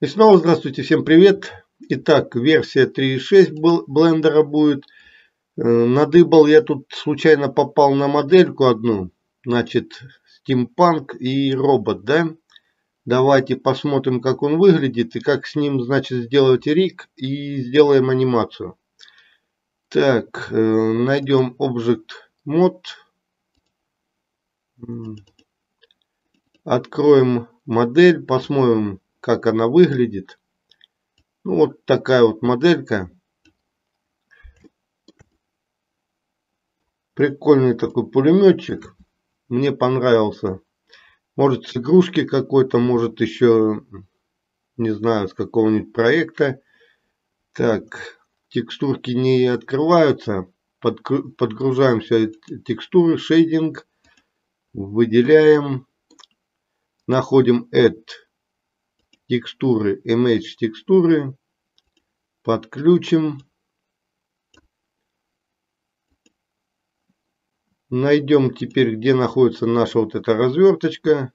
И снова здравствуйте, всем привет. Итак, версия 3.6 блендера будет. Э, надыбал я тут случайно попал на модельку одну. Значит, стимпанк и робот, да? Давайте посмотрим, как он выглядит и как с ним, значит, сделать рик и сделаем анимацию. Так, э, найдем Object Mod. Откроем модель, посмотрим, как она выглядит. Ну, вот такая вот моделька. Прикольный такой пулеметчик. Мне понравился. Может с игрушки какой-то, может еще, не знаю, с какого-нибудь проекта. Так, текстурки не открываются. Подгружаем все текстуры, шейдинг. Выделяем. Находим Add текстуры, image текстуры, подключим. Найдем теперь, где находится наша вот эта разверточка.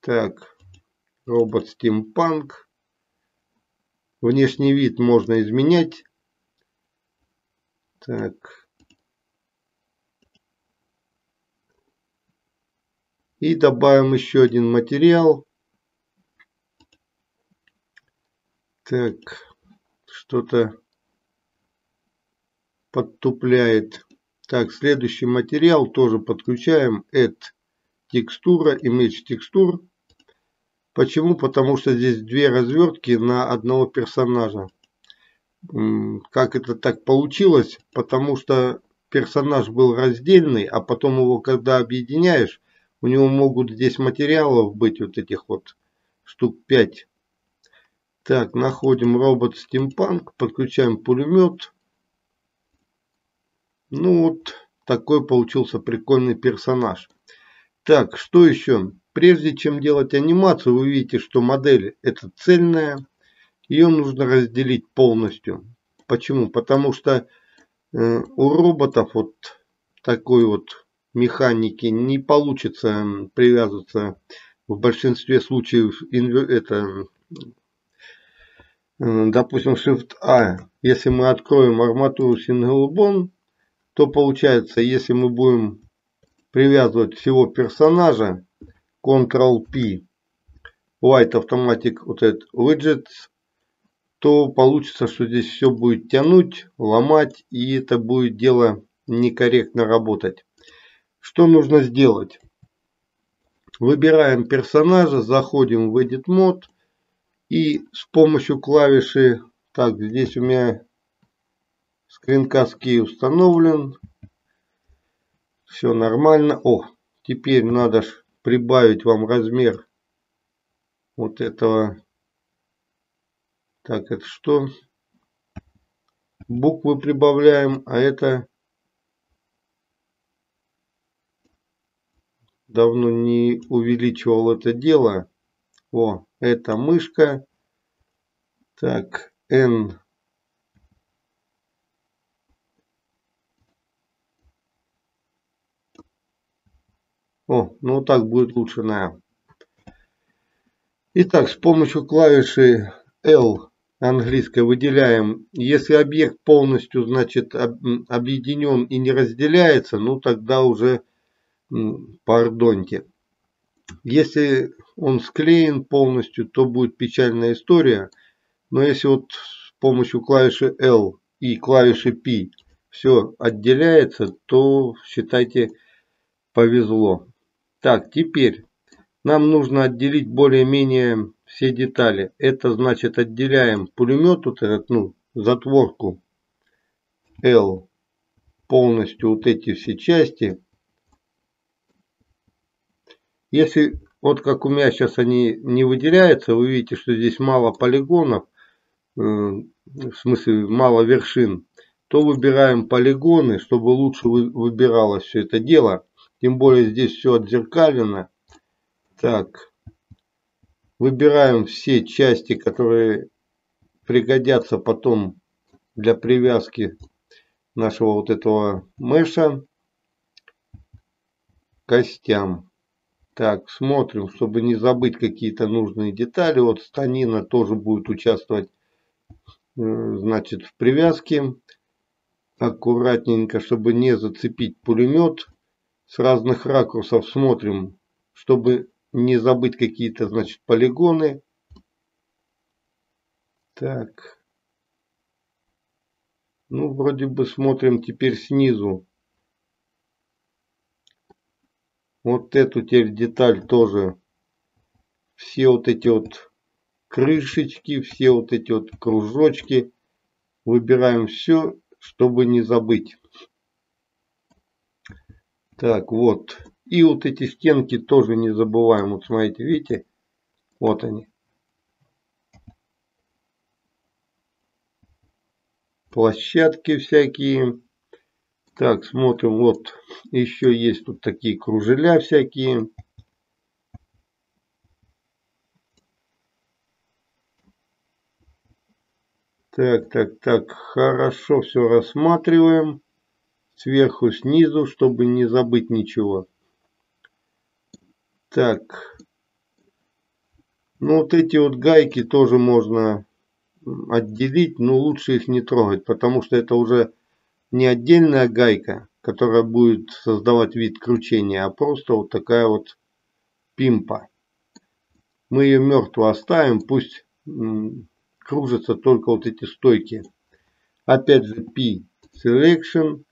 Так, робот Steampunk. Внешний вид можно изменять. Так. И добавим еще один материал. Так, что-то подтупляет. Так, следующий материал тоже подключаем. Add текстура, image текстур. Почему? Потому что здесь две развертки на одного персонажа. Как это так получилось? Потому что персонаж был раздельный, а потом его когда объединяешь, у него могут здесь материалов быть вот этих вот штук 5 так, находим робот стимпанк, подключаем пулемет. Ну вот, такой получился прикольный персонаж. Так, что еще? Прежде чем делать анимацию, вы видите, что модель это цельная. Ее нужно разделить полностью. Почему? Потому что э, у роботов вот такой вот механики не получится привязываться в большинстве случаев это допустим, Shift-A, если мы откроем арматуру SingleBone, то получается, если мы будем привязывать всего персонажа, Ctrl-P, White Automatic вот этот Widgets, то получится, что здесь все будет тянуть, ломать, и это будет дело некорректно работать. Что нужно сделать? Выбираем персонажа, заходим в Edit Mode, и с помощью клавиши, так, здесь у меня скринкаст key установлен. Все нормально. О, теперь надо прибавить вам размер вот этого. Так, это что? Буквы прибавляем, а это давно не увеличивал это дело. О, это мышка. Так, N. О, ну так будет лучше, наверное. Итак, с помощью клавиши L английской выделяем. Если объект полностью, значит, объединен и не разделяется, ну тогда уже пардоньте. Если он склеен полностью, то будет печальная история. Но если вот с помощью клавиши L и клавиши P все отделяется, то считайте повезло. Так, теперь нам нужно отделить более-менее все детали. Это значит отделяем пулемет, вот этот, ну, затворку L, полностью вот эти все части. Если вот как у меня сейчас они не выделяются, вы видите, что здесь мало полигонов, э, в смысле мало вершин, то выбираем полигоны, чтобы лучше выбиралось все это дело. Тем более здесь все отзеркалено. Так, выбираем все части, которые пригодятся потом для привязки нашего вот этого меша костям. Так, смотрим, чтобы не забыть какие-то нужные детали. Вот станина тоже будет участвовать, э, значит, в привязке. Аккуратненько, чтобы не зацепить пулемет. С разных ракурсов смотрим, чтобы не забыть какие-то, значит, полигоны. Так. Ну, вроде бы смотрим теперь снизу. Вот эту теперь деталь тоже. Все вот эти вот крышечки, все вот эти вот кружочки. Выбираем все, чтобы не забыть. Так, вот. И вот эти стенки тоже не забываем. Вот смотрите, видите? Вот они. Площадки всякие. Так, смотрим, вот еще есть тут такие кружеля всякие. Так, так, так, хорошо все рассматриваем. Сверху, снизу, чтобы не забыть ничего. Так. Ну, вот эти вот гайки тоже можно отделить, но лучше их не трогать, потому что это уже не отдельная гайка, которая будет создавать вид кручения, а просто вот такая вот пимпа. Мы ее мертвую оставим, пусть кружатся только вот эти стойки. Опять же P Selection.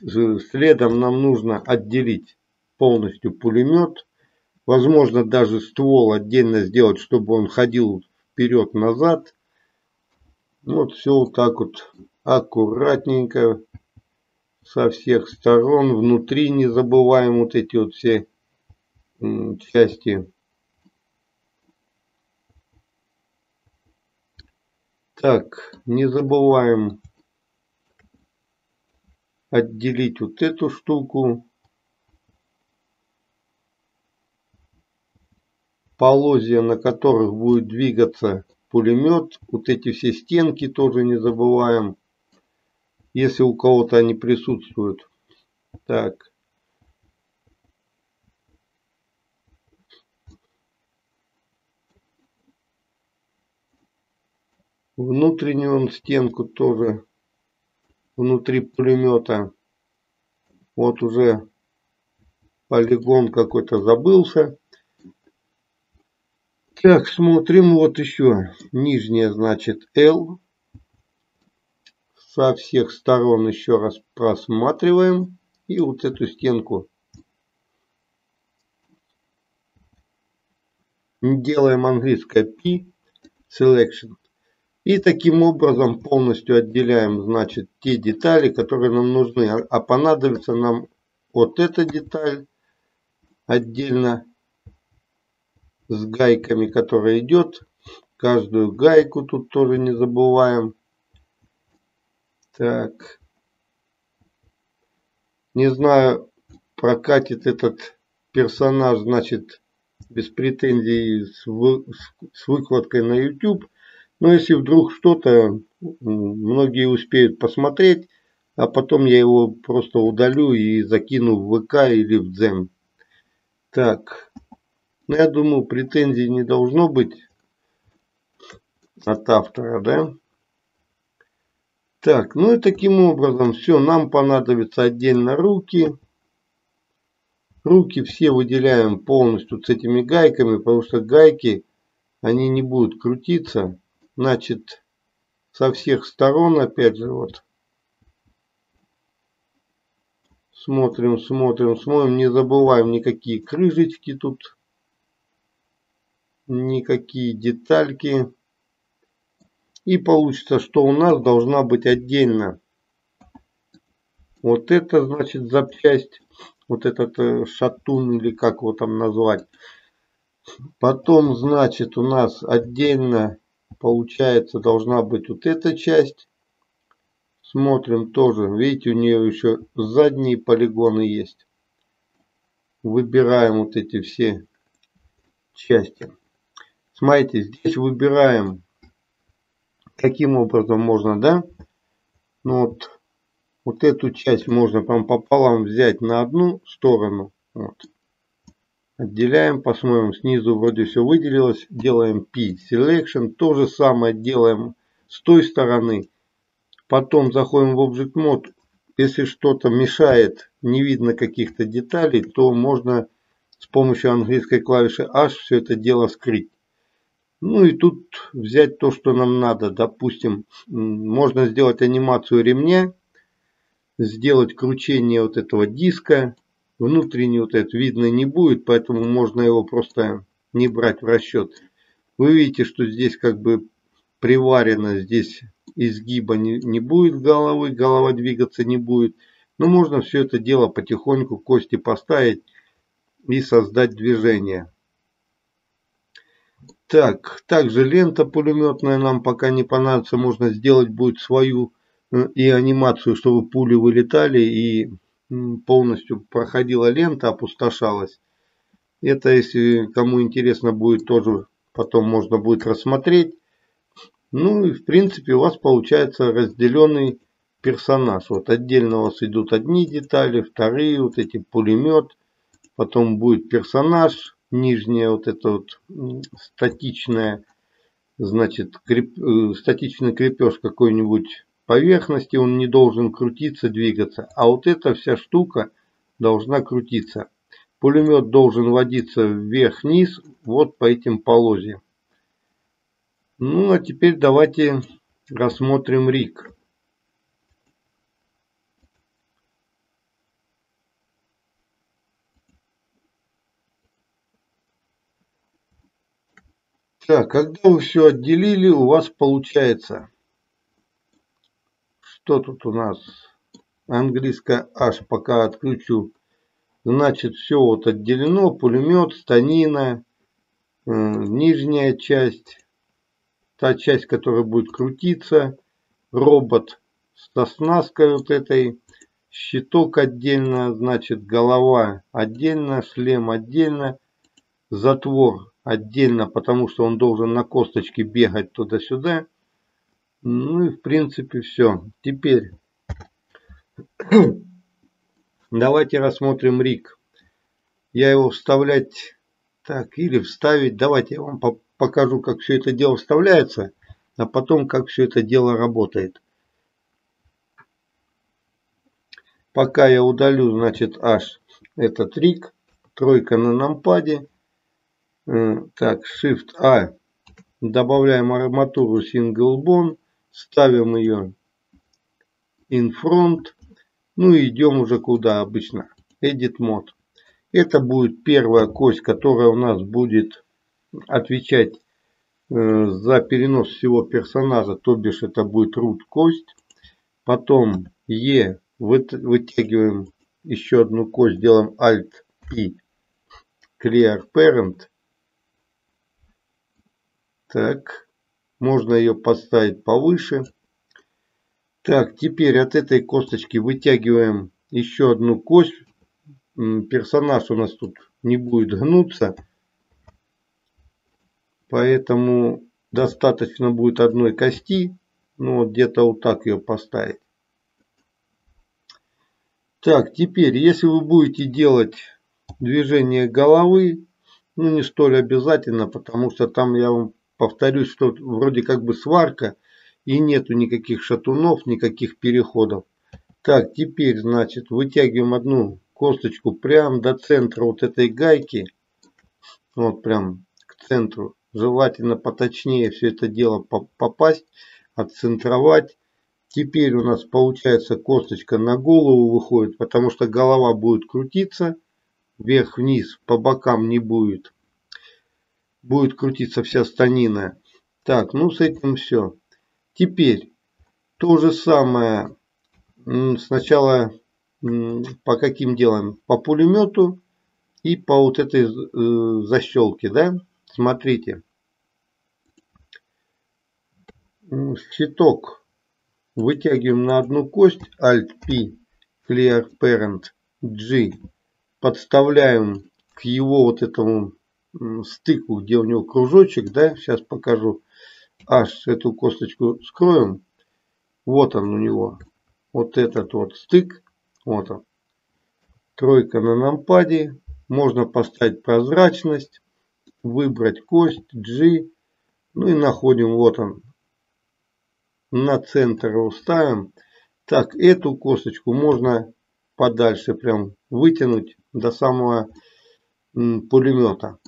Следом нам нужно отделить полностью пулемет. Возможно даже ствол отдельно сделать, чтобы он ходил вперед-назад. Вот все вот так вот аккуратненько со всех сторон. Внутри не забываем вот эти вот все части. Так, не забываем отделить вот эту штуку. Полозья, на которых будет двигаться пулемет. Вот эти все стенки тоже не забываем если у кого-то они присутствуют. Так. Внутреннюю стенку тоже внутри пулемета. Вот уже полигон какой-то забылся. Так, смотрим вот еще. Нижняя, значит, L со всех сторон еще раз просматриваем. И вот эту стенку делаем английское P selection. И таким образом полностью отделяем, значит, те детали, которые нам нужны. А, а понадобится нам вот эта деталь отдельно с гайками, которая идет. Каждую гайку тут тоже не забываем. Так. Не знаю, прокатит этот персонаж, значит, без претензий с, вы, с выкладкой на YouTube. Но если вдруг что-то, многие успеют посмотреть, а потом я его просто удалю и закину в ВК или в Дзен. Так, ну я думаю, претензий не должно быть от автора, да? Так, ну и таким образом все, нам понадобятся отдельно руки. Руки все выделяем полностью с этими гайками, потому что гайки, они не будут крутиться. Значит, со всех сторон, опять же, вот. Смотрим, смотрим, смотрим. Не забываем никакие крышечки тут. Никакие детальки. И получится, что у нас должна быть отдельно вот это, значит, запчасть, вот этот э, шатун или как его там назвать. Потом, значит, у нас отдельно, получается, должна быть вот эта часть. Смотрим тоже, видите, у нее еще задние полигоны есть. Выбираем вот эти все части. Смотрите, здесь выбираем каким образом можно, да? Ну вот, вот эту часть можно прям пополам взять на одну сторону. Вот. Отделяем, посмотрим, снизу вроде все выделилось. Делаем P Selection. То же самое делаем с той стороны. Потом заходим в Object Mode. Если что-то мешает, не видно каких-то деталей, то можно с помощью английской клавиши H все это дело скрыть. Ну и тут взять то, что нам надо. Допустим, можно сделать анимацию ремня, сделать кручение вот этого диска. Внутренний вот этот видно не будет, поэтому можно его просто не брать в расчет. Вы видите, что здесь как бы приварено, здесь изгиба не, не будет головы, голова двигаться не будет. Но можно все это дело потихоньку кости поставить и создать движение. Так, также лента пулеметная нам пока не понадобится. Можно сделать будет свою э, и анимацию, чтобы пули вылетали и полностью проходила лента, опустошалась. Это, если кому интересно будет, тоже потом можно будет рассмотреть. Ну и в принципе у вас получается разделенный персонаж. Вот отдельно у вас идут одни детали, вторые, вот эти пулемет. Потом будет персонаж, нижняя вот эта вот статичная, значит, креп, э, статичный крепеж какой-нибудь поверхности, он не должен крутиться, двигаться. А вот эта вся штука должна крутиться. Пулемет должен водиться вверх-вниз, вот по этим полозьям. Ну, а теперь давайте рассмотрим РИК. Так, когда вы все отделили, у вас получается, что тут у нас, английское H пока отключу, значит все вот отделено, пулемет, станина, э, нижняя часть, та часть, которая будет крутиться, робот с оснасткой вот этой, щиток отдельно, значит голова отдельно, шлем отдельно, затвор отдельно, потому что он должен на косточке бегать туда-сюда. Ну и в принципе все. Теперь давайте рассмотрим рик. Я его вставлять так или вставить. Давайте я вам покажу, как все это дело вставляется, а потом как все это дело работает. Пока я удалю, значит, аж этот рик, тройка на нампаде. Так, Shift-A. Добавляем арматуру Single Bone. Ставим ее in front. Ну и идем уже куда обычно. Edit Mode. Это будет первая кость, которая у нас будет отвечать э, за перенос всего персонажа. То бишь это будет root кость. Потом E вытягиваем еще одну кость. Делаем Alt P. Clear Parent. Так, можно ее поставить повыше. Так, теперь от этой косточки вытягиваем еще одну кость. Персонаж у нас тут не будет гнуться. Поэтому достаточно будет одной кости. Ну вот где-то вот так ее поставить. Так, теперь, если вы будете делать движение головы, ну не столь обязательно, потому что там я вам Повторюсь, что вроде как бы сварка и нету никаких шатунов, никаких переходов. Так, теперь, значит, вытягиваем одну косточку прямо до центра вот этой гайки. Вот прям к центру. Желательно поточнее все это дело попасть, отцентровать. Теперь у нас получается косточка на голову выходит, потому что голова будет крутиться. Вверх-вниз по бокам не будет будет крутиться вся станина. Так, ну с этим все. Теперь то же самое. Сначала по каким делам? По пулемету и по вот этой э, защелке, да? Смотрите. Щиток вытягиваем на одну кость Alt-P, Clear Parent, G. Подставляем к его вот этому стыку, где у него кружочек, да, сейчас покажу. Аж эту косточку скроем. Вот он у него. Вот этот вот стык. Вот он. Тройка на нампаде. можно поставить прозрачность, выбрать кость G, ну и находим, вот он, на центр его ставим. Так, эту косточку можно подальше прям вытянуть до самого пулемета.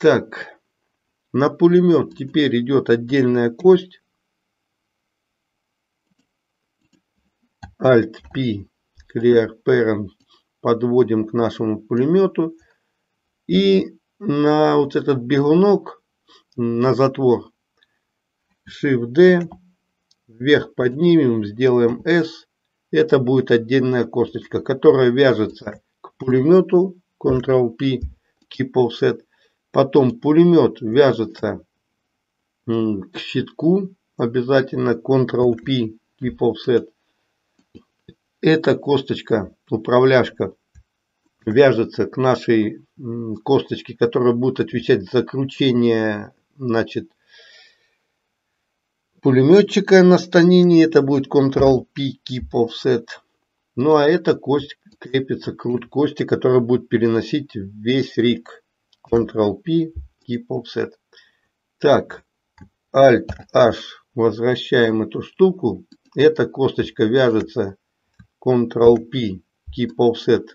Так, на пулемет теперь идет отдельная кость. Alt-P, Clear Parent подводим к нашему пулемету. И на вот этот бегунок, на затвор, Shift-D, вверх поднимем, сделаем S. Это будет отдельная косточка, которая вяжется к пулемету, Ctrl-P, Keep Offset Потом пулемет вяжется к щитку, обязательно Ctrl-P, Keep Offset. Эта косточка, управляшка, вяжется к нашей косточке, которая будет отвечать за кручение значит, пулеметчика на станине. Это будет Ctrl-P, Keep Offset. Ну а эта кость крепится к кости, которая будет переносить весь рик. Ctrl-P, Keep Offset. Так, Alt-H, возвращаем эту штуку. Эта косточка вяжется Ctrl-P, Keep Offset.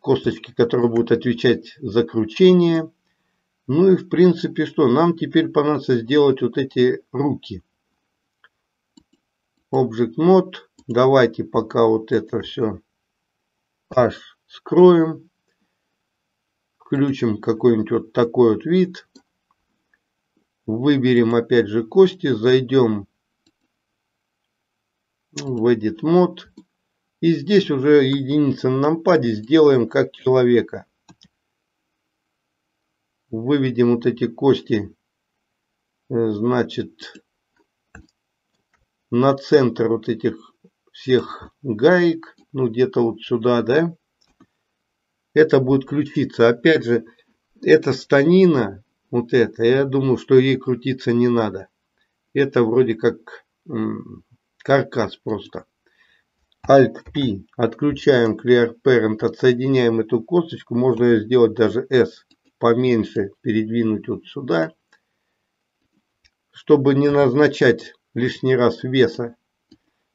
Косточки, которые будут отвечать за кручение. Ну и в принципе что, нам теперь понадобится сделать вот эти руки. Object Mode. Давайте пока вот это все H скроем включим какой-нибудь вот такой вот вид. Выберем опять же кости, зайдем в Edit Mode. И здесь уже единицы на нампаде сделаем как человека. Выведем вот эти кости, э, значит, на центр вот этих всех гаек, ну где-то вот сюда, да это будет ключица. Опять же, это станина, вот это, я думаю, что ей крутиться не надо. Это вроде как каркас просто. Alt-P. Отключаем Clear Parent, отсоединяем эту косточку. Можно ее сделать даже S поменьше, передвинуть вот сюда. Чтобы не назначать лишний раз веса,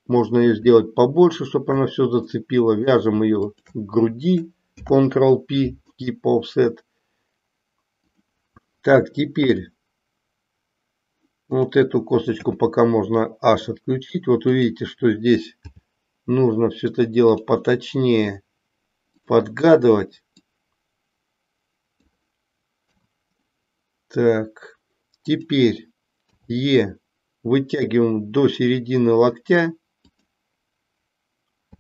можно ее сделать побольше, чтобы она все зацепила. Вяжем ее к груди. Ctrl-P, Keep Offset. Так, теперь вот эту косточку пока можно H отключить. Вот увидите, что здесь нужно все это дело поточнее подгадывать. Так, теперь Е вытягиваем до середины локтя.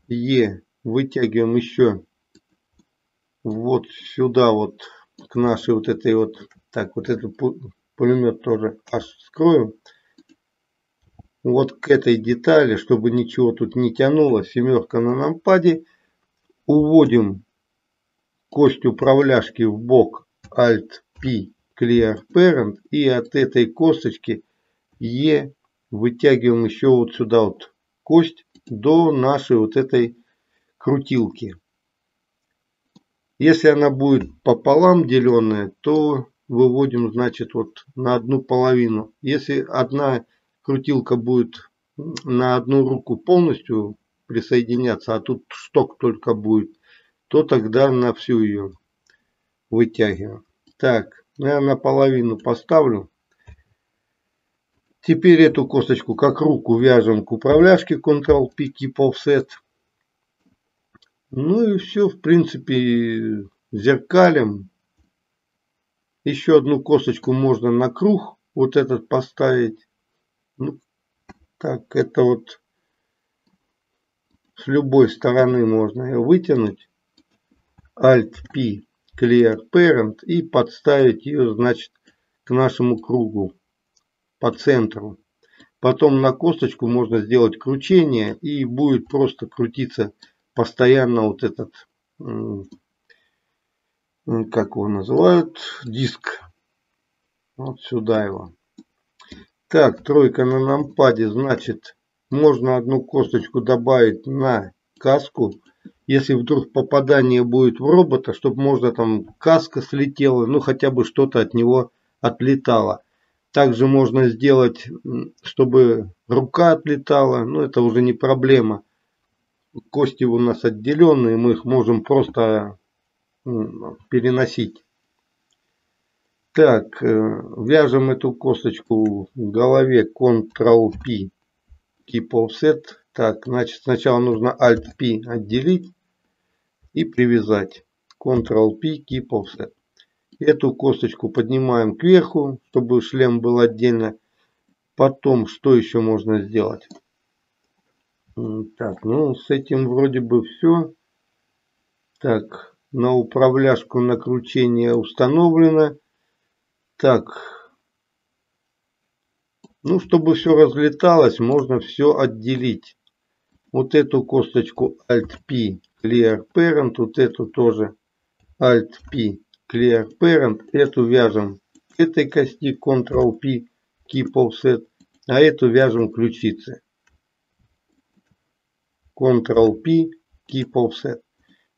Е вытягиваем еще вот сюда вот к нашей вот этой вот так вот этот пулемет тоже аж скроем вот к этой детали чтобы ничего тут не тянуло семерка на нампаде. Уводим кость управляшки в бок alt p clear parent и от этой косточки e вытягиваем еще вот сюда вот кость до нашей вот этой крутилки если она будет пополам деленная, то выводим, значит, вот на одну половину. Если одна крутилка будет на одну руку полностью присоединяться, а тут сток только будет, то тогда на всю ее вытягиваем. Так, я наполовину поставлю. Теперь эту косточку как руку вяжем к управляшке Ctrl-P Keep Offset. Ну и все, в принципе, зеркалим. Еще одну косточку можно на круг вот этот поставить. Ну, так, это вот с любой стороны можно ее вытянуть. Alt-P, Clear Parent и подставить ее, значит, к нашему кругу по центру. Потом на косточку можно сделать кручение и будет просто крутиться постоянно вот этот, как его называют, диск. Вот сюда его. Так, тройка на нампаде, значит, можно одну косточку добавить на каску. Если вдруг попадание будет в робота, чтобы можно там каска слетела, ну хотя бы что-то от него отлетало. Также можно сделать, чтобы рука отлетала, но это уже не проблема. Кости у нас отделенные, мы их можем просто переносить. Так, э, вяжем эту косточку в голове Ctrl-P, Keep Offset. Так, значит, сначала нужно Alt-P отделить и привязать. Ctrl-P, Keep Offset. Эту косточку поднимаем кверху, чтобы шлем был отдельно. Потом, что еще можно сделать? Так, ну, с этим вроде бы все. Так, на управляшку на кручение установлено. Так. Ну, чтобы все разлеталось, можно все отделить. Вот эту косточку Alt-P Clear Parent, вот эту тоже Alt-P Clear Parent. Эту вяжем этой кости Ctrl-P Keep Offset, а эту вяжем ключицы. Ctrl-P Keep Offset.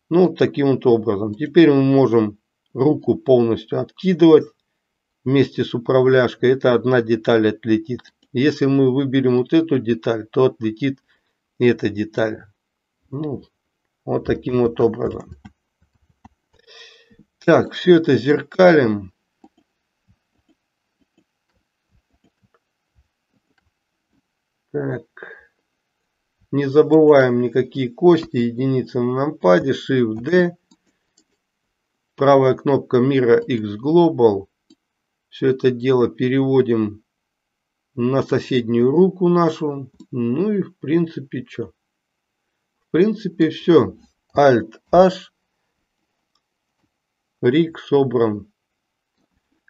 Ну, таким вот образом. Теперь мы можем руку полностью откидывать вместе с управляшкой, это одна деталь отлетит. Если мы выберем вот эту деталь, то отлетит эта деталь. Ну, вот таким вот образом. Так, все это зеркалим. Так. Не забываем никакие кости, единицы на нампаде, Shift D. Правая кнопка мира X Global. Все это дело переводим на соседнюю руку нашу. Ну и в принципе что? В принципе все. Alt H. Рик собран.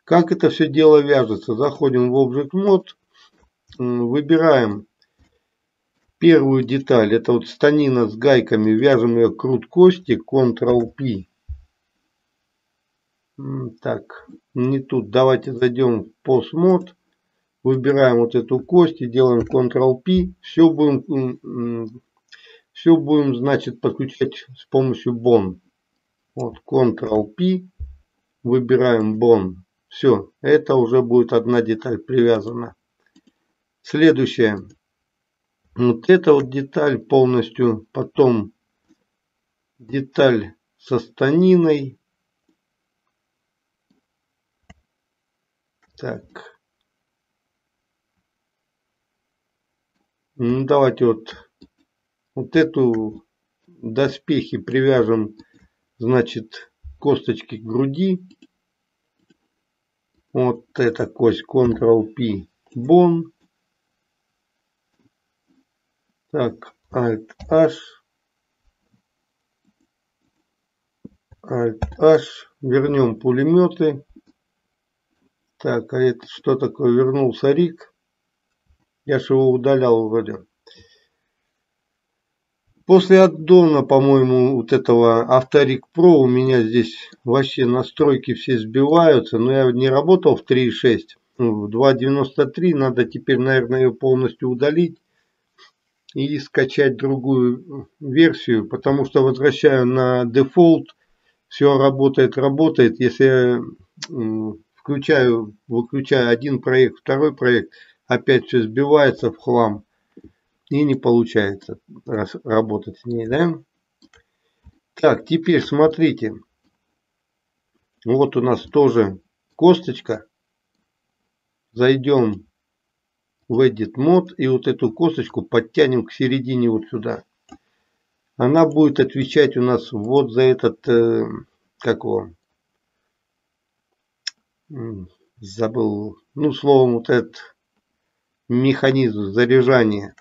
Как это все дело вяжется? Заходим в Object Mode. Выбираем первую деталь. Это вот станина с гайками. Вяжем ее крут кости. Ctrl-P. Так, не тут. Давайте зайдем в Mode. Выбираем вот эту кость и делаем Ctrl-P. Все будем, все будем, значит, подключать с помощью Bone. Вот Ctrl-P. Выбираем Bone. Все, это уже будет одна деталь привязана. Следующая. Вот эта вот деталь полностью. Потом деталь со станиной. Так. Ну, давайте вот, вот эту доспехи привяжем, значит, косточки к груди. Вот эта кость Ctrl-P, Bone. Так, Alt-H. Alt-H. Вернем пулеметы. Так, а это что такое? Вернулся Рик. Я же его удалял вроде. После аддона, по-моему, вот этого Авторик Pro у меня здесь вообще настройки все сбиваются. Но я не работал в 3.6. В 2.93 надо теперь, наверное, ее полностью удалить. И скачать другую версию. Потому что возвращаю на дефолт. Все работает, работает. Если включаю, выключаю один проект, второй проект, опять все сбивается в хлам. И не получается работать с ней, да? Так, теперь смотрите. Вот у нас тоже косточка. Зайдем в Edit Mode и вот эту косточку подтянем к середине вот сюда. Она будет отвечать у нас вот за этот, э, как его, забыл, ну, словом, вот этот механизм заряжания.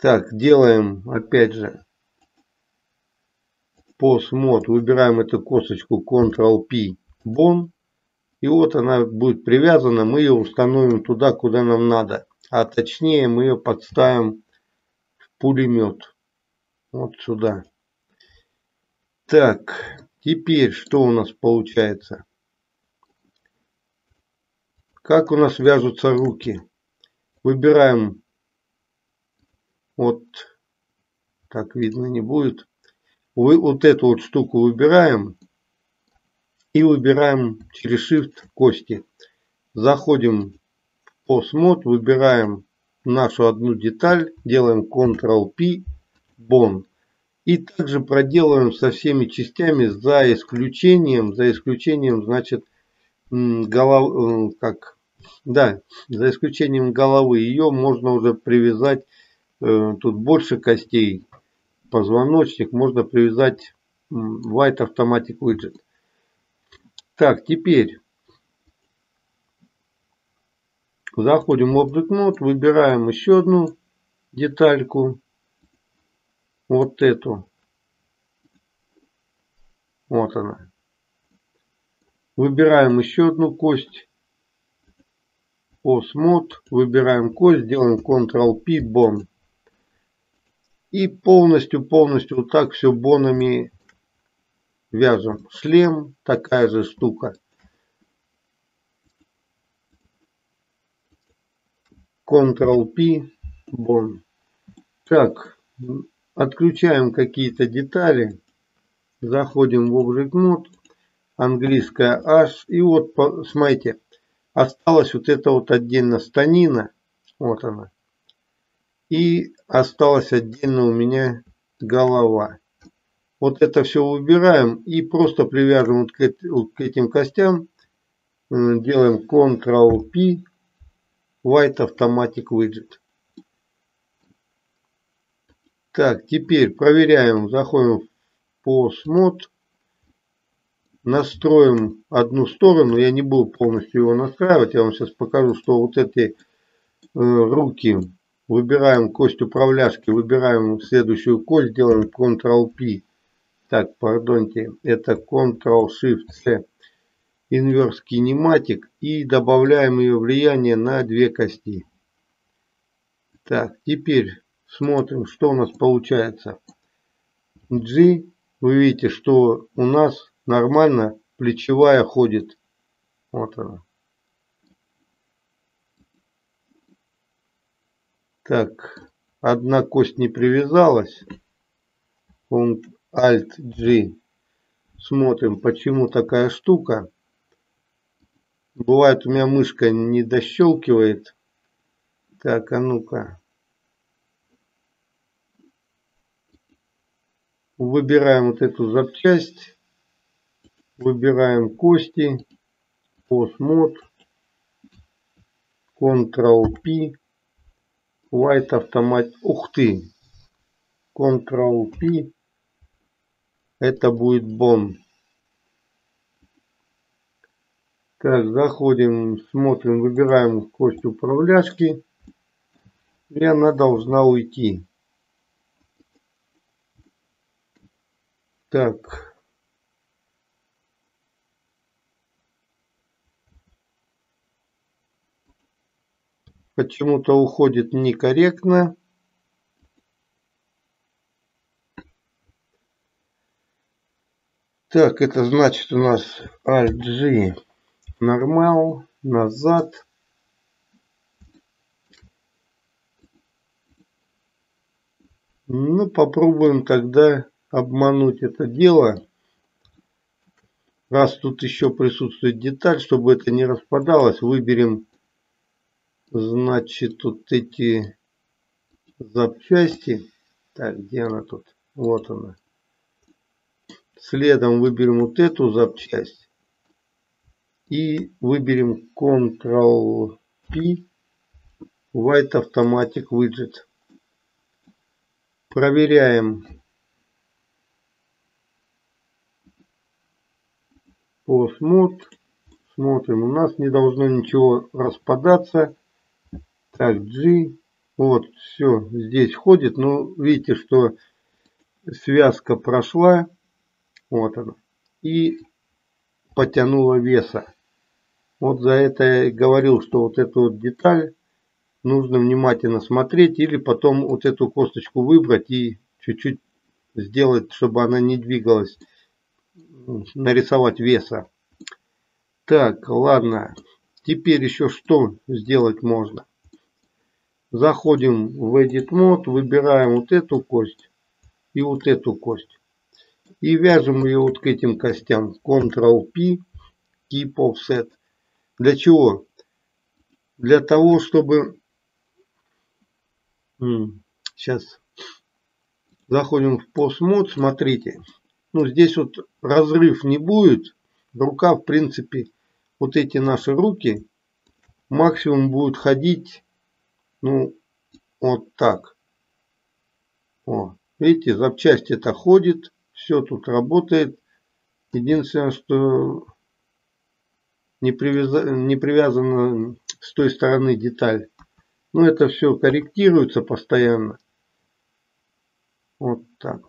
Так, делаем, опять же, post мод, выбираем эту косточку Ctrl-P, Bone. И вот она будет привязана, мы ее установим туда, куда нам надо. А точнее мы ее подставим в пулемет. Вот сюда. Так, теперь что у нас получается? Как у нас вяжутся руки? Выбираем вот так видно не будет. Вы вот эту вот штуку выбираем и выбираем через Shift кости. Заходим в PostMod, выбираем нашу одну деталь, делаем Ctrl-P, Bond. И также проделываем со всеми частями за исключением, за исключением, значит, голов, э, как, да, за исключением головы. Ее можно уже привязать, э, тут больше костей, позвоночник, можно привязать White Automatic Widget. Так, теперь заходим в Object Mode, выбираем еще одну детальку вот эту. Вот она. Выбираем еще одну кость. Осмод. Выбираем кость. Делаем Ctrl-P. Бон. И полностью, полностью вот так все бонами вяжем. Шлем. Такая же штука. Ctrl-P. Бон. Так. Отключаем какие-то детали. Заходим в Object Mode. Английская H. И вот, смотрите, осталась вот эта вот отдельно станина. Вот она. И осталась отдельно у меня голова. Вот это все выбираем и просто привяжем вот к, к этим костям. Делаем Ctrl-P. White Automatic Widget. Так, теперь проверяем, заходим по смот, настроим одну сторону, я не буду полностью его настраивать, я вам сейчас покажу, что вот эти э, руки, выбираем кость управляшки, выбираем следующую кость, делаем Ctrl-P, так, пардонте, это Ctrl-Shift-C, инверс кинематик и добавляем ее влияние на две кости. Так, теперь Смотрим, что у нас получается. G, вы видите, что у нас нормально плечевая ходит. Вот она. Так, одна кость не привязалась. Alt G. Смотрим, почему такая штука. Бывает у меня мышка не дощелкивает. Так, а ну-ка. Выбираем вот эту запчасть. Выбираем кости. Postmod. Ctrl-P. White Automat. Ух ты! Ctrl-P. Это будет бон. Так, заходим, смотрим, выбираем кость управляшки. И она должна уйти. Так. Почему-то уходит некорректно. Так, это значит у нас Alt-G нормал, назад. Ну, попробуем тогда обмануть это дело. Раз тут еще присутствует деталь, чтобы это не распадалось, выберем, значит, вот эти запчасти. Так, где она тут? Вот она. Следом выберем вот эту запчасть. И выберем Ctrl-P White Automatic Widget. Проверяем по смот. Смотрим, у нас не должно ничего распадаться. Так, G. Вот, все, здесь ходит. Но видите, что связка прошла. Вот она. И потянула веса. Вот за это я говорил, что вот эту вот деталь нужно внимательно смотреть. Или потом вот эту косточку выбрать и чуть-чуть сделать, чтобы она не двигалась нарисовать веса. Так, ладно. Теперь еще что сделать можно? Заходим в Edit Mode, выбираем вот эту кость. и вот эту кость. И вяжем ее вот к этим костям. Ctrl-P, Keep Offset. Для чего? Для того, чтобы... Сейчас заходим в постмод, смотрите. Ну, здесь вот разрыв не будет. Рука, в принципе, вот эти наши руки максимум будет ходить, ну, вот так. О, видите, запчасть это ходит, все тут работает. Единственное, что не, привяза, не привязана с той стороны деталь. Но это все корректируется постоянно. Вот так.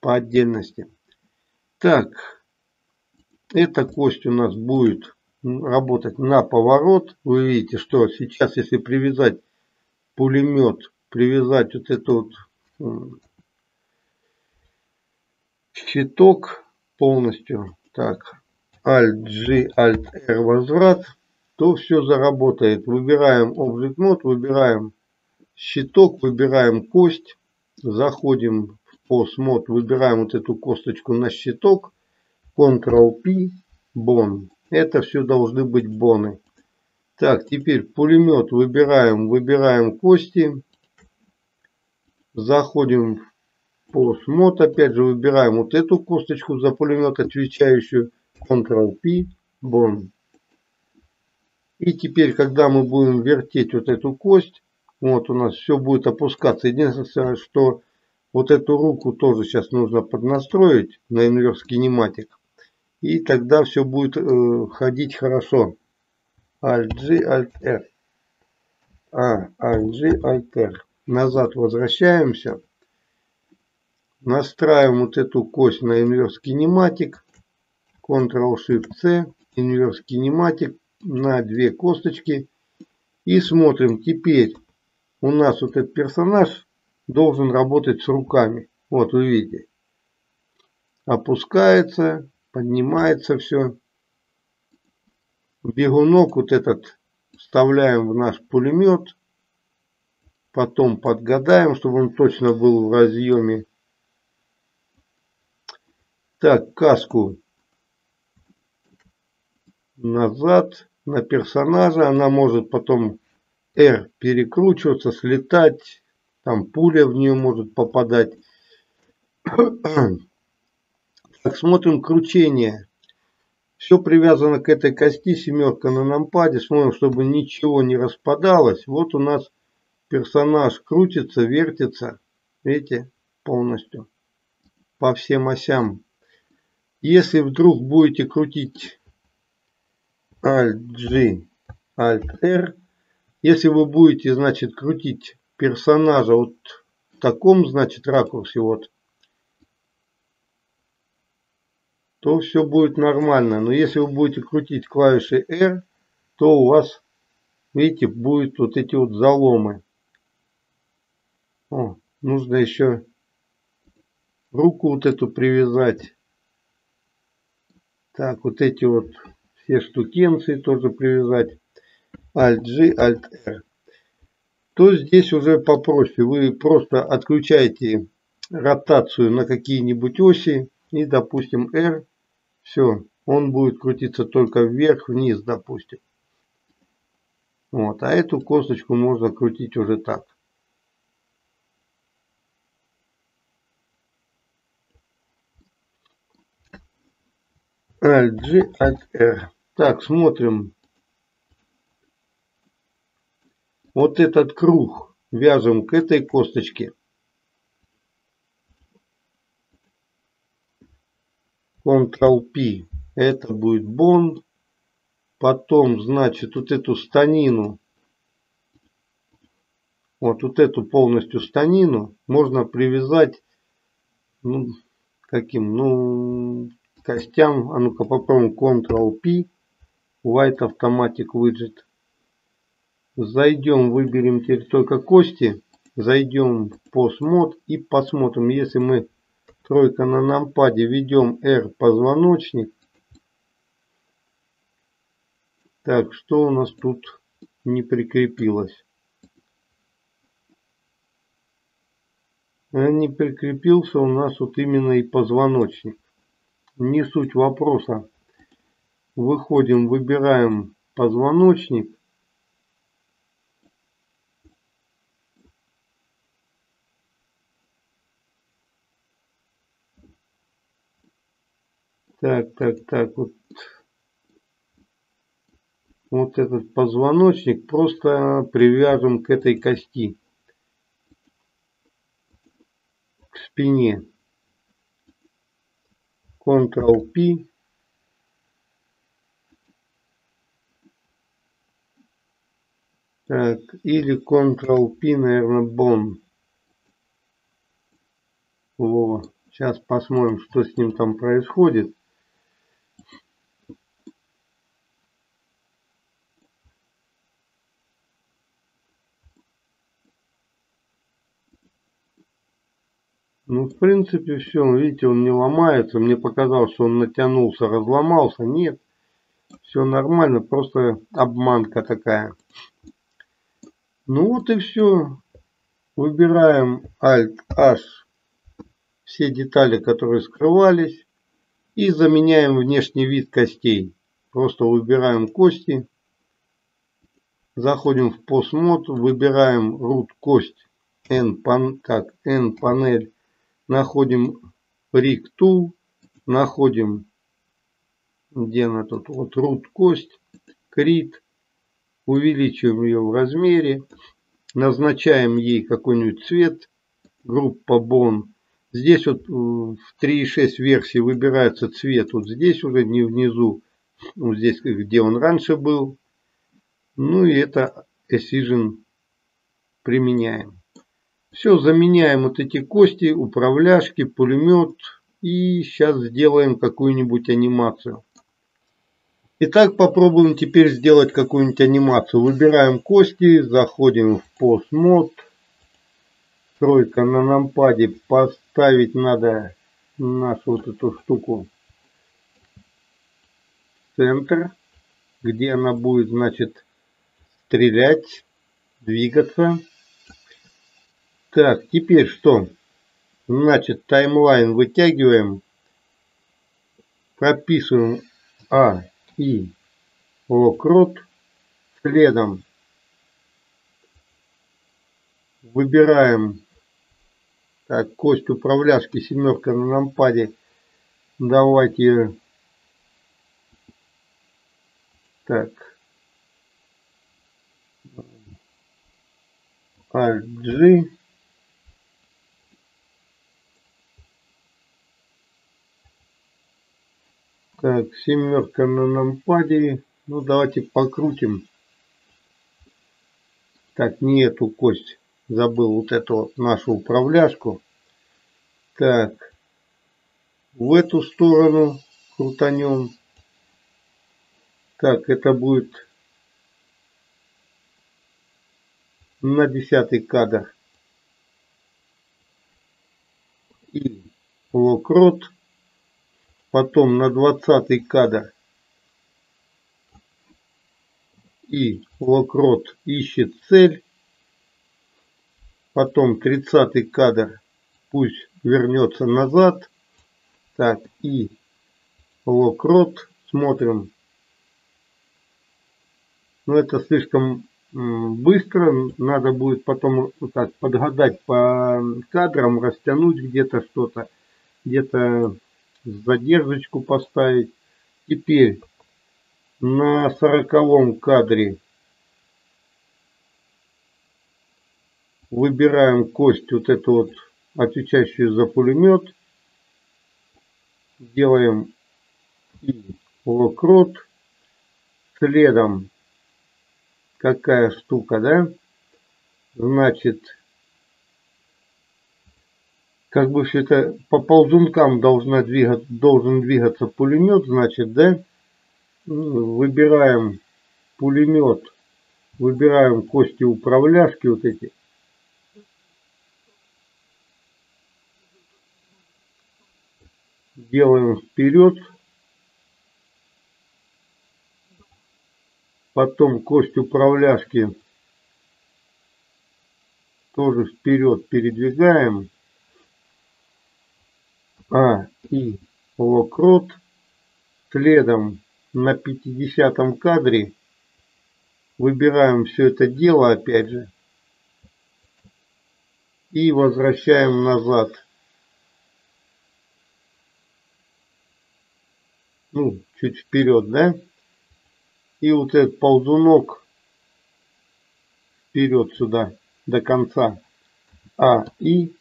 По отдельности. Так. Эта кость у нас будет работать на поворот. Вы видите, что сейчас, если привязать пулемет, привязать вот этот вот щиток полностью, так, Alt-G, Alt-R возврат, то все заработает. Выбираем Object Mode, выбираем щиток, выбираем кость, заходим в Post Mode, выбираем вот эту косточку на щиток, Ctrl-P, Bone. Это все должны быть боны. Так, теперь пулемет выбираем, выбираем кости. Заходим Mode, опять же выбираем вот эту косточку за пулемет, отвечающую Ctrl-P, Bone. И теперь, когда мы будем вертеть вот эту кость, вот у нас все будет опускаться. Единственное, что вот эту руку тоже сейчас нужно поднастроить на инверс кинематик. И тогда все будет э, ходить хорошо. Alt-G, Alt-R. А, Alt-G, Alt-R. Назад возвращаемся. Настраиваем вот эту кость на инверс кинематик. Ctrl-Shift-C. Инверс кинематик на две косточки. И смотрим. Теперь у нас вот этот персонаж должен работать с руками. Вот вы видите. Опускается, поднимается все. Бегунок вот этот вставляем в наш пулемет. Потом подгадаем, чтобы он точно был в разъеме. Так, каску назад на персонажа. Она может потом R перекручиваться, слетать. Там пуля в нее может попадать. Так, смотрим кручение. Все привязано к этой кости, семерка на нампаде. Смотрим, чтобы ничего не распадалось. Вот у нас персонаж крутится, вертится. Видите, полностью. По всем осям. Если вдруг будете крутить Alt-G, Alt-R. Если вы будете, значит, крутить персонажа вот в таком, значит, ракурсе, вот, то все будет нормально. Но если вы будете крутить клавишей R, то у вас, видите, будет вот эти вот заломы. О, нужно еще руку вот эту привязать. Так, вот эти вот все штукенции тоже привязать. Alt-G, Alt-R. То здесь уже попроще. Вы просто отключаете ротацию на какие-нибудь оси. И, допустим, R. Все. Он будет крутиться только вверх-вниз, допустим. Вот. А эту косточку можно крутить уже так. Alt-G, Alt-R. Так, смотрим. Вот этот круг вяжем к этой косточке. Ctrl-P. Это будет бон. Потом, значит, вот эту станину, вот, вот эту полностью станину можно привязать, ну, каким, ну, костям. А ну-ка попробуем Ctrl-P. White Automatic Widget. Зайдем, выберем теперь только кости. Зайдем в Post Mode и посмотрим, если мы тройка на нампаде ведем R позвоночник. Так, что у нас тут не прикрепилось? а не прикрепился у нас вот именно и позвоночник. Не суть вопроса. Выходим, выбираем позвоночник. Так, так, так, вот, вот этот позвоночник просто привяжем к этой кости, к спине. Ctrl-P. Так, или Ctrl-P, наверное, Bone. Во, сейчас посмотрим, что с ним там происходит. Ну, в принципе, все. Видите, он не ломается. Мне показалось, что он натянулся, разломался. Нет. Все нормально. Просто обманка такая. Ну вот и все. Выбираем Alt-H. Все детали, которые скрывались. И заменяем внешний вид костей. Просто выбираем кости. Заходим в постмод. Выбираем root кость. N, так, N панель находим tool, находим, где она тут, вот root кость, крит, увеличиваем ее в размере, назначаем ей какой-нибудь цвет, группа Bone. Здесь вот в 3.6 версии выбирается цвет, вот здесь уже не внизу, вот здесь, где он раньше был. Ну и это Precision применяем. Все, заменяем вот эти кости, управляшки, пулемет. И сейчас сделаем какую-нибудь анимацию. Итак, попробуем теперь сделать какую-нибудь анимацию. Выбираем кости, заходим в постмод. Тройка на нампаде. Поставить надо нашу вот эту штуку центр, где она будет, значит, стрелять, двигаться. Так, теперь что? Значит, таймлайн вытягиваем. Прописываем А и локрот. Следом выбираем так, кость управляшки, семерка на нампаде. Давайте так. Alt-G. Так, семерка на нампаде. Ну, давайте покрутим. Так, не эту кость. Забыл вот эту вот нашу управляшку. Так. В эту сторону крутанем. Так, это будет на десятый кадр. И локрот потом на 20 кадр. И локрот ищет цель, потом 30 кадр. Пусть вернется назад, так и локрот смотрим, но это слишком быстро, надо будет потом так подгадать по кадрам, растянуть где-то что-то, где-то задержечку поставить. Теперь на сороковом кадре выбираем кость, вот эту вот отвечающую за пулемет. Делаем и локрот. Следом какая штука, да? Значит, как бы все это по ползункам должна двигаться, должен двигаться пулемет, значит, да? Выбираем пулемет, выбираем кости управляшки вот эти. Делаем вперед. Потом кость управляшки тоже вперед передвигаем А, И, локрот. Следом на 50 кадре выбираем все это дело опять же и возвращаем назад. Ну, чуть вперед, да? И вот этот ползунок вперед сюда до конца. А, и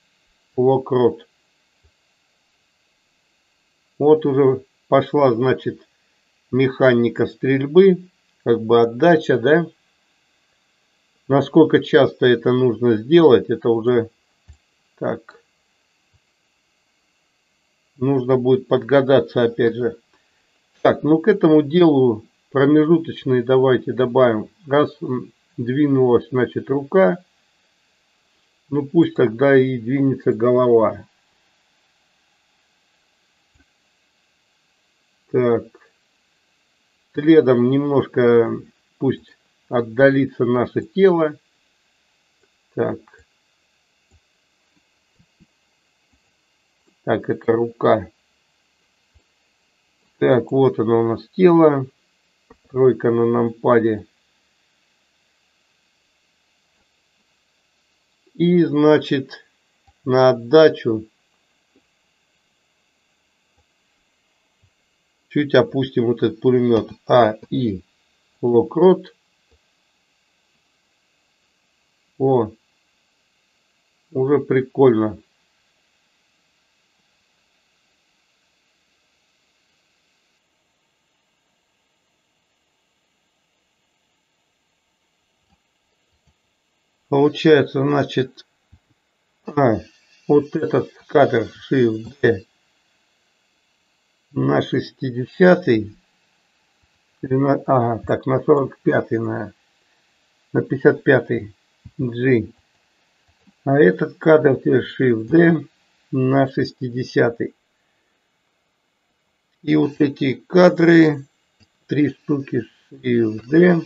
локрот. Вот уже пошла, значит, механика стрельбы, как бы отдача, да. Насколько часто это нужно сделать, это уже так. Нужно будет подгадаться опять же. Так, ну к этому делу промежуточные давайте добавим. Раз двинулась, значит, рука, ну пусть тогда и двинется голова. Так. Следом немножко пусть отдалится наше тело. Так. Так, это рука. Так, вот оно у нас тело. Тройка на нампаде. И, значит, на отдачу чуть опустим вот этот пулемет А и локрот. О, уже прикольно. Получается, значит, а, вот этот кадр Shift D на 60 или на, ага, так, на 45 на, на 55 G. А этот кадр Shift D на 60 И вот эти кадры, три штуки Shift D,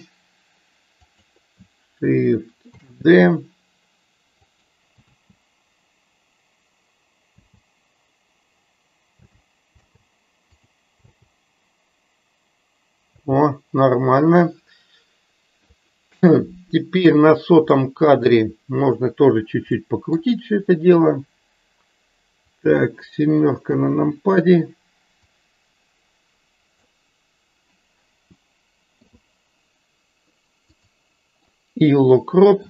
Shift D, О, нормально. Теперь на сотом кадре можно тоже чуть-чуть покрутить все это дело. Так, семерка на нампаде. И локроп.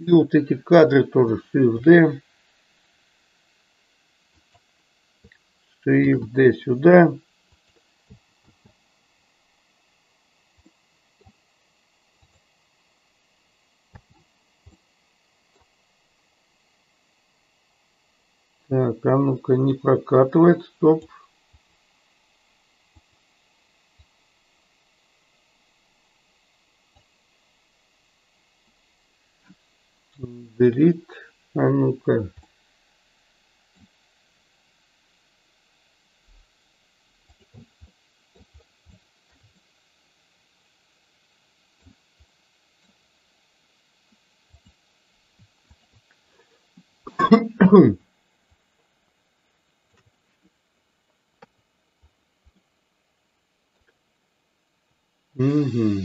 И вот эти кадры тоже Shift D. Shift D сюда. Так, а ну-ка не прокатывает, стоп. Delete, а ну-ка. Hmm. Угу.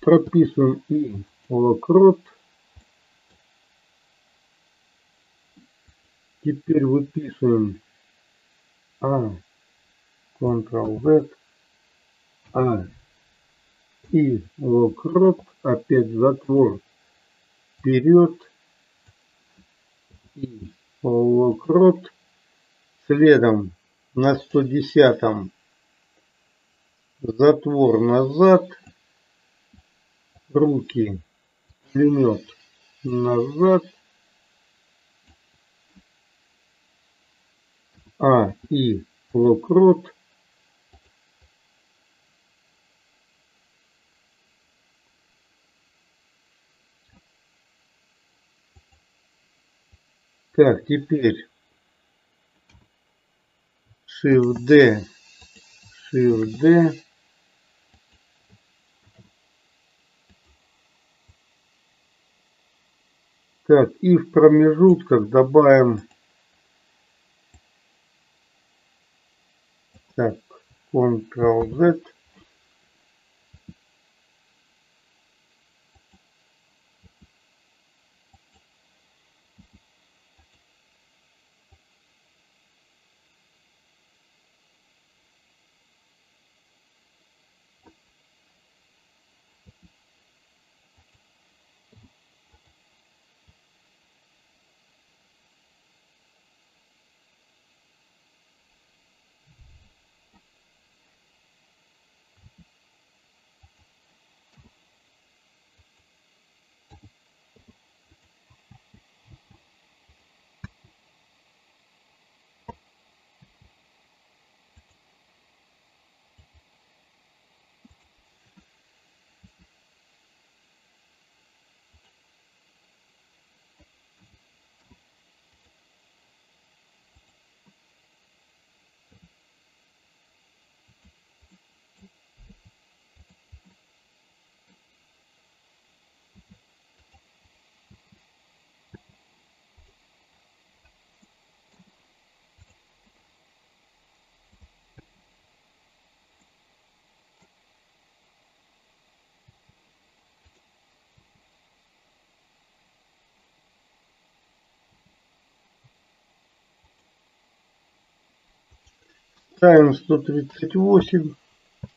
прописываем и локрот. Теперь выписываем А, Ctrl-Z, А, и локрот, опять затвор вперед. И локрот следом на 110 затвор назад. Руки пулемет назад. А и локрот Так, теперь Shift-D, Shift-D. Так, и в промежутках добавим так, Ctrl-Z. Ставим 138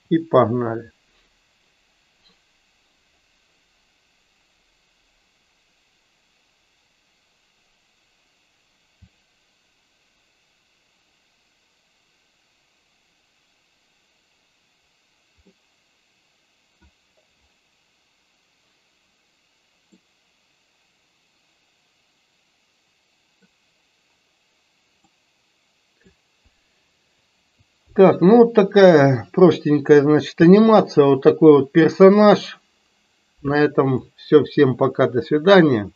и погнали. Так, ну вот такая простенькая, значит, анимация. Вот такой вот персонаж. На этом все. Всем пока, до свидания.